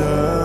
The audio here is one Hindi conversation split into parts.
deserve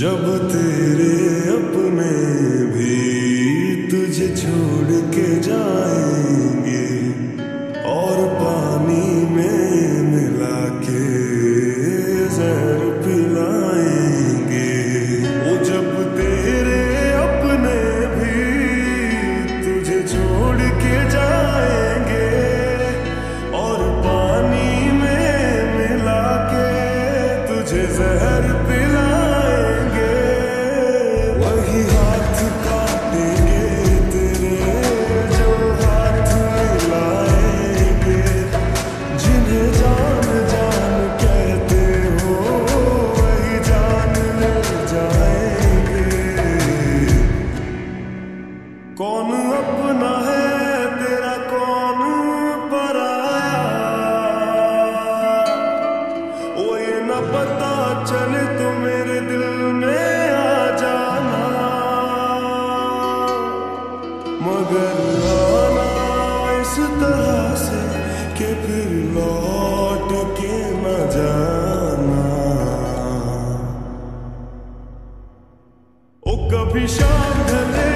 जब तेरे अपने भी तुझे छोड़ के जाए अपना है, तेरा कौन पराया वो न पता चल तो मेरे दिल में आ जाना। मगर आना इस तरह से कि फिर लौट के न जाना। ओ कभी शाम ढले